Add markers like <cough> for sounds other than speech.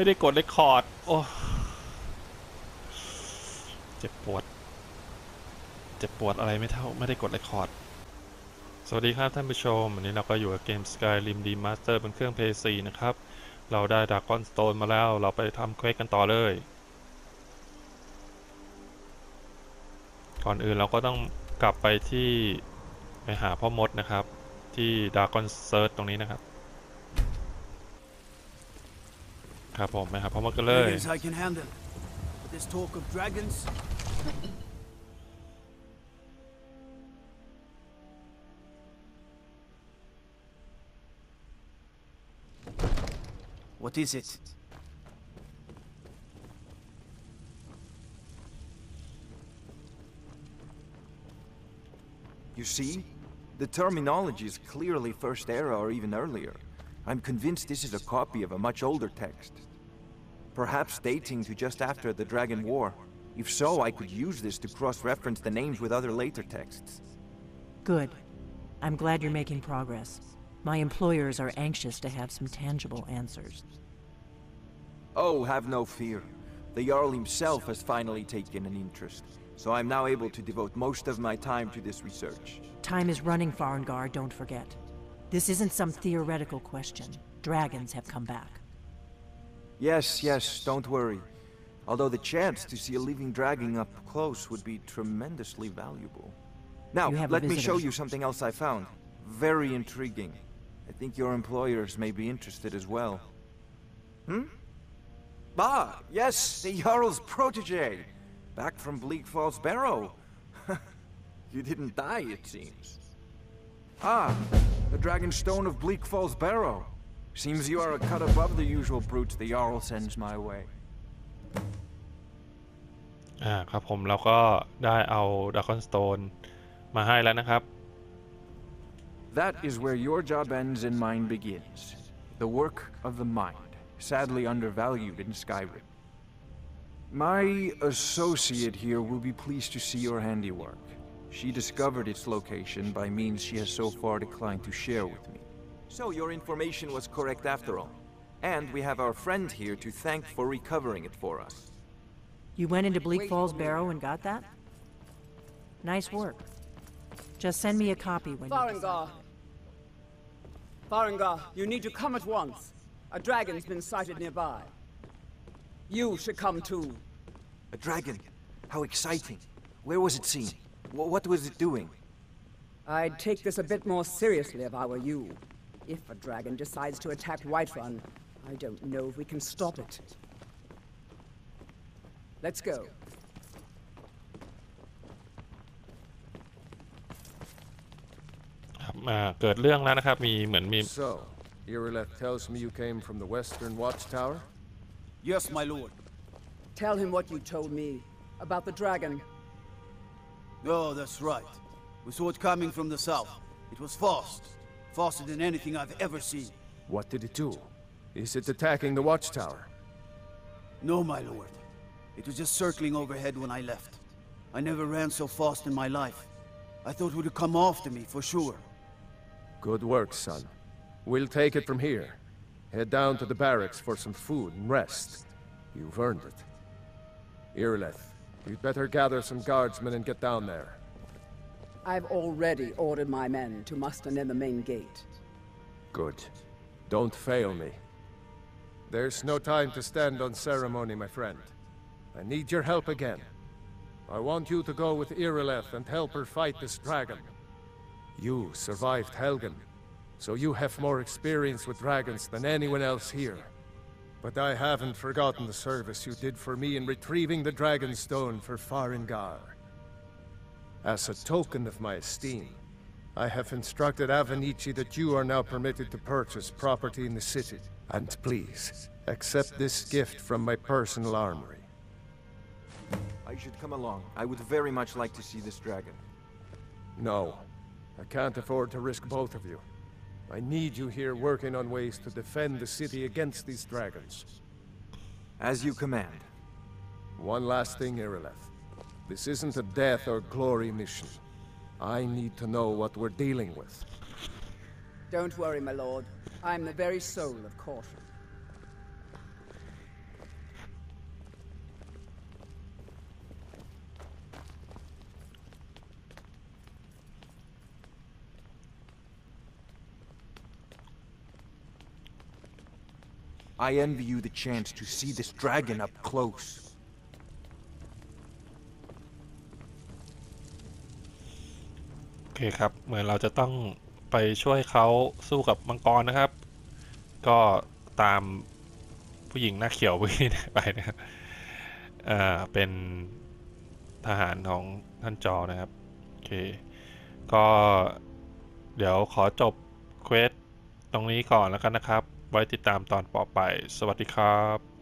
ไม่ได้กดเรคคอร์ด โอ้ เจ็บปวด เจ็บปวดอะไรไม่เท่า ไม่ได้กดเรคคอร์ด สวัสดีครับท่านผู้ชม วันนี้เราก็อยู่กับเกม Skyrim Remaster บนเครื่อง PS4 นะครับ เราได้ Dragon Stone มาแล้ว เราไปทำเควสกันต่อเลย ก่อนอื่นเราก็ต้องกลับไปที่ ไปหาพ่อมดนะครับ ที่ Dragon Search ตรงนี้นะครับ ครับผมไปหาพ่อมดกันเลย Dragons I can handle. But this talk of dragons, what is it? You see? The terminology is clearly First Era or even earlier. I'm convinced this is a copy of a much older text. Perhaps dating to just after the Dragon War. If so, I could use this to cross-reference the names with other later texts. Good. I'm glad you're making progress. My employers are anxious to have some tangible answers. Oh, have no fear. The Jarl himself has finally taken an interest, so I'm now able to devote most of my time to this research. Time is running, Farengar, don't forget. This isn't some theoretical question. Dragons have come back. Yes, yes, don't worry. Although the chance to see a living dragon up close would be tremendously valuable. Now, You have a let me show you something else I found. Very intriguing. I think your employers may be interested as well. Hmm? Ah, yes, the Jarl's protege. Back from Bleak Falls Barrow. <laughs> you didn't die, it seems. Ah, the Dragon Stone of Bleak Falls Barrow. Seems you are a cut above the usual brutes the Jarl sends my way. อ่าครับผมเราก็ได้เอา Dragon Stone มาให้แล้วนะครับ That is where your job ends and mine begins. The work of the mind, sadly undervalued in Skyrim. My associate here will be pleased to see your handiwork. She discovered its location by means she has so far declined to share with me. So your information was correct after all. And we have our friend here to thank for recovering it for us. You went into Bleak Falls Barrow and got that? Nice work. Just send me a copy when you Farengar. Farengar, you need to come at once. A dragon's been sighted nearby. You should come too. A dragon! How exciting! Where was it seen? Wh- What was it doing? I'd take this a bit more seriously if I were you. If a dragon decides to attack Whiterun, I don't know if we can stop it. Let's go. So, Irileth tells me you came from the Western Watchtower? Yes, my lord. Tell him what you told me about the dragon. Oh, that's right. We saw it coming from the south. It was fast, Faster than anything I've ever seen. What did it do? Is it attacking the Watchtower? No, my lord. It was just circling overhead when I left. I never ran so fast in my life. I thought it would come after me, for sure. Good work, son. We'll take it from here. Head down to the barracks for some food and rest. You've earned it. Irileth, you'd better gather some guardsmen and get down there. I've already ordered my men to muster near the main gate. Good. Don't fail me. There's no time to stand on ceremony, my friend. I need your help again. I want you to go with Irileth and help her fight this dragon. You survived Helgen, so you have more experience with dragons than anyone else here. But I haven't forgotten the service you did for me in retrieving the Dragon Stone for Farengar. As a token of my esteem, I have instructed Avenicci that you are now permitted to purchase property in the city. And please, accept this gift from my personal armory. I should come along. I would very much like to see this dragon. No, I can't afford to risk both of you. I need you here working on ways to defend the city against these dragons. As you command. One last thing, Irileth. This isn't a death or glory mission. I need to know what we're dealing with. Don't worry, my lord. I'm the very soul of caution. I envy you the chance to see this dragon up close. เคครับ เหมือนเราจะต้องไปช่วยเขาสู้กับมังกรนะครับ ก็ตามผู้หญิงหน้าเขียวผู้นี้ไปนะครับเอ่อเป็นทหารของท่านจอนะครับ โอเค ก็เดี๋ยวขอจบเควสตรงนี้ก่อนแล้วกันนะครับ ไว้ติดตามตอนต่อไป สวัสดีครับ